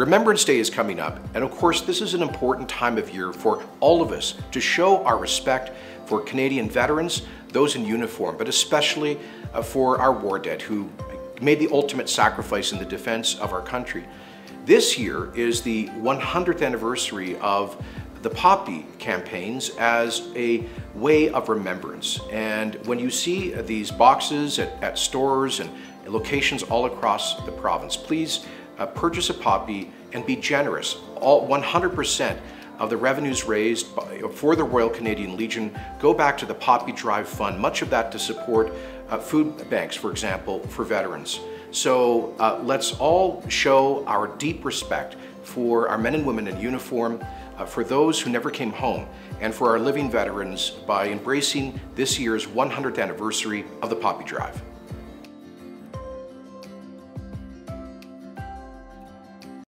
Remembrance Day is coming up, and of course, this is an important time of year for all of us to show our respect for Canadian veterans, those in uniform, but especially uh, for our war dead who made the ultimate sacrifice in the defense of our country. This year is the 100th anniversary of the Poppy campaigns as a way of remembrance. And when you see these boxes at, at stores and locations all across the province, please uh, purchase a poppy and be generous. All 100% of the revenues raised by, for the Royal Canadian Legion go back to the Poppy Drive Fund, much of that to support uh, food banks, for example, for veterans. So uh, let's all show our deep respect for our men and women in uniform, uh, for those who never came home, and for our living veterans by embracing this year's 100th anniversary of the Poppy Drive.